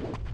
you